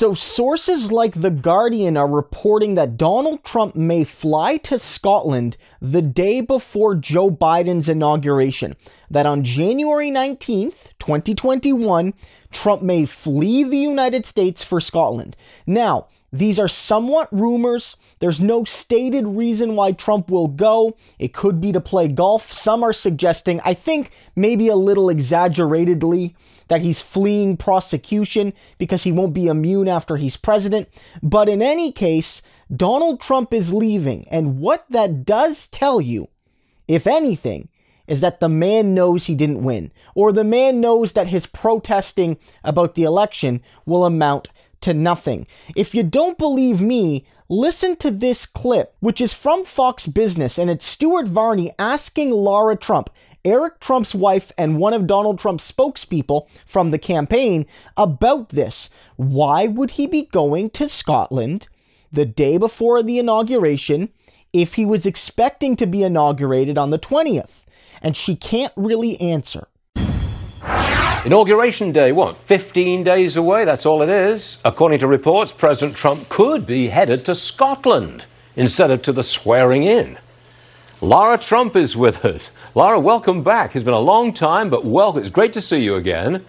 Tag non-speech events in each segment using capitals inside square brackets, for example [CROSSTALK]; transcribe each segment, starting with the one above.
So, sources like The Guardian are reporting that Donald Trump may fly to Scotland the day before Joe Biden's inauguration. That on January 19th, 2021, Trump may flee the United States for Scotland. Now, these are somewhat rumors. There's no stated reason why Trump will go. It could be to play golf. Some are suggesting, I think maybe a little exaggeratedly, that he's fleeing prosecution because he won't be immune after he's president. But in any case, Donald Trump is leaving. And what that does tell you, if anything, is that the man knows he didn't win, or the man knows that his protesting about the election will amount to nothing. If you don't believe me, listen to this clip, which is from Fox Business, and it's Stuart Varney asking Laura Trump, Eric Trump's wife and one of Donald Trump's spokespeople from the campaign about this. Why would he be going to Scotland the day before the inauguration if he was expecting to be inaugurated on the 20th? And she can't really answer. Inauguration day, what, 15 days away? That's all it is. According to reports, President Trump could be headed to Scotland instead of to the swearing in. Lara Trump is with us. Lara, welcome back. It's been a long time, but welcome. It's great to see you again.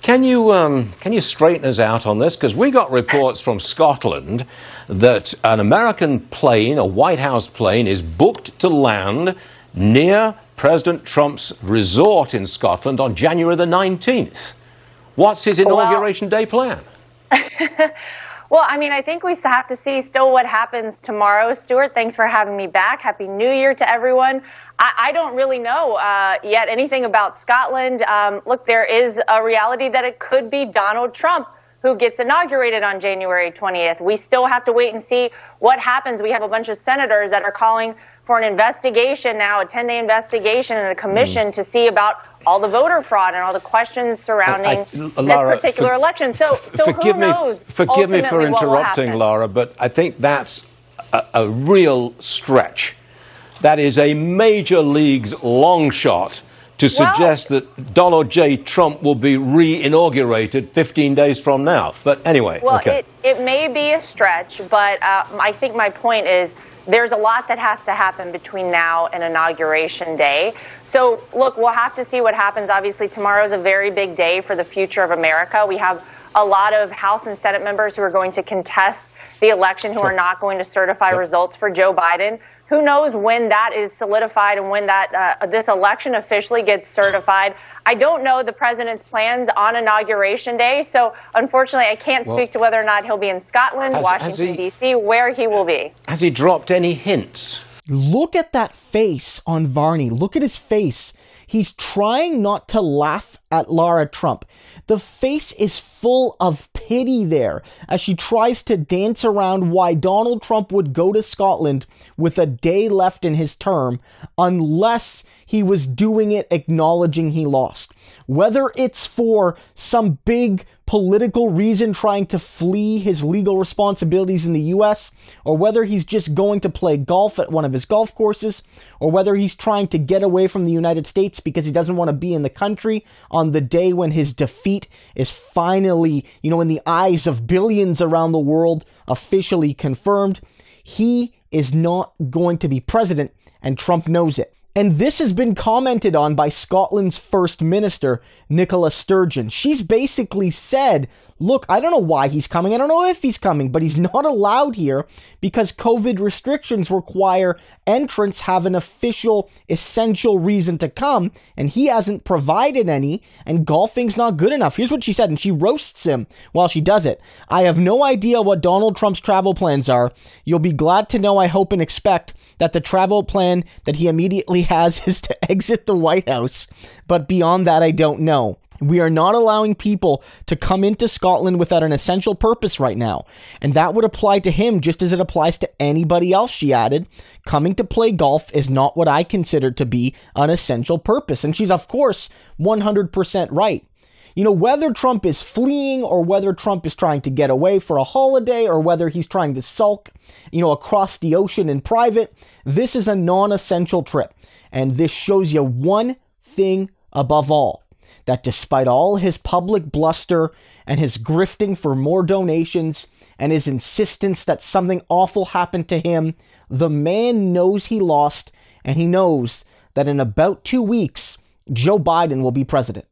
Can you, um, can you straighten us out on this? Because we got reports from Scotland that an American plane, a White House plane, is booked to land near President Trump's resort in Scotland on January the 19th. What's his inauguration well, day plan? [LAUGHS] well, I mean, I think we have to see still what happens tomorrow. Stuart, thanks for having me back. Happy New Year to everyone. I, I don't really know uh, yet anything about Scotland. Um, look, there is a reality that it could be Donald Trump who gets inaugurated on January 20th. We still have to wait and see what happens. We have a bunch of senators that are calling for an investigation now, a 10 day investigation and a commission mm. to see about all the voter fraud and all the questions surrounding I, I, Lara, this particular for, election. So, so forgive me, forgive me for interrupting, Laura, but I think that's a, a real stretch. That is a major league's long shot to suggest well, that Donald J. Trump will be re inaugurated 15 days from now. But anyway, well, okay. it, it may be a stretch, but uh, I think my point is there's a lot that has to happen between now and inauguration day. So, look, we'll have to see what happens. Obviously, tomorrow is a very big day for the future of America. We have a lot of House and Senate members who are going to contest the election, who sure. are not going to certify yep. results for Joe Biden. Who knows when that is solidified and when that uh, this election officially gets certified? I don't know the president's plans on inauguration day, so unfortunately, I can't well, speak to whether or not he'll be in Scotland, has, Washington D.C., where he will be. Has he dropped any hints? Look at that face on Varney. Look at his face. He's trying not to laugh at Lara Trump. The face is full of pity there as she tries to dance around why Donald Trump would go to Scotland with a day left in his term unless he was doing it acknowledging he lost. Whether it's for some big political reason trying to flee his legal responsibilities in the US, or whether he's just going to play golf at one of his golf courses, or whether he's trying to get away from the United States because he doesn't want to be in the country on the day when his defeat is finally, you know, in the eyes of billions around the world, officially confirmed. He is not going to be president, and Trump knows it. And this has been commented on by Scotland's First Minister, Nicola Sturgeon. She's basically said, look, I don't know why he's coming. I don't know if he's coming, but he's not allowed here because COVID restrictions require entrants have an official, essential reason to come, and he hasn't provided any, and golfing's not good enough. Here's what she said, and she roasts him while she does it. I have no idea what Donald Trump's travel plans are. You'll be glad to know, I hope and expect, that the travel plan that he immediately has is to [LAUGHS] exit the White House. But beyond that, I don't know. We are not allowing people to come into Scotland without an essential purpose right now. And that would apply to him just as it applies to anybody else, she added. Coming to play golf is not what I consider to be an essential purpose. And she's, of course, 100% right. You know, whether Trump is fleeing or whether Trump is trying to get away for a holiday or whether he's trying to sulk, you know, across the ocean in private, this is a non essential trip. And this shows you one thing above all that despite all his public bluster and his grifting for more donations and his insistence that something awful happened to him, the man knows he lost and he knows that in about two weeks, Joe Biden will be president.